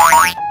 Bye.